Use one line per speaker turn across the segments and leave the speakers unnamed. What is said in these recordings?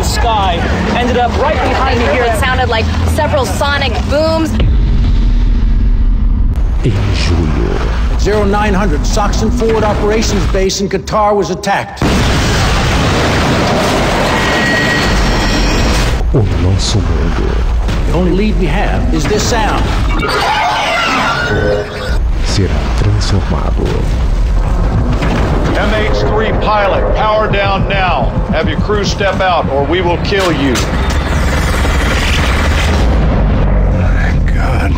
the sky ended
up right behind me here. It sounded like several sonic booms.
0900 SOCCENT Forward Operations Base in Qatar was attacked. The only lead we have is this sound.
Será transformado.
MH3 pilot, power down now. Have your crew step out or we will kill you.
God.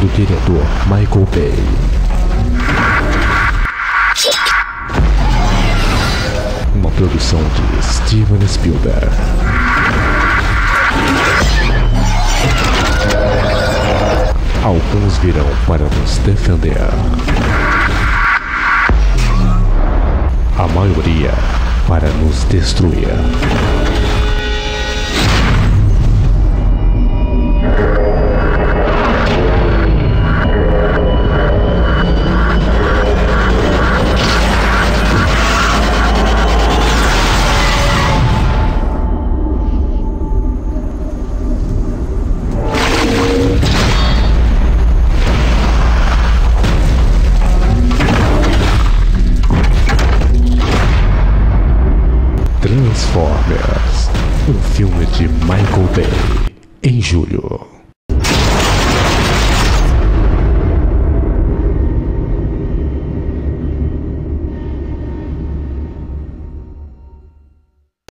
do diretor Michael Bay. Uma produção de Steven Spielberg. Alguns virão para nos defender. A maioria para nos destruir. Transformers, um filme de Michael Bay, em julho.